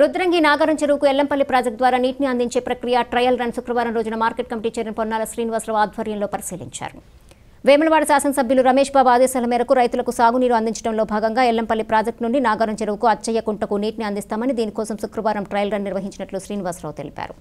రుద్రంగి నాగారం చెరువుకు ఎల్లంపల్లి ప్రాజెక్టు ద్వారా నీటిని అందించే ప్రక్రియ ట్రయల్ రన్ శుక్రవారం రోజున market committee chairman Ponnala Srinivasarao ఆధ్వర్యంలో పరిశీలించారు. వేములవాడ శాసనసభ్యులు రమేష్ బాబు ఆదేశాల మేరకు రైతులకు సాగునీరు అందించడంలో భాగంగా ఎల్లంపల్లి ప్రాజెక్టు నుండి నాగారం చెరువుకు అచ్చయ్య కుంటకు నీటిని అందిస్తామని దీనికోసం శుక్రవారం ట్రయల్ రన్ నిర్వహించినట్లు శ్రీనివాసరావు తెలిపారు.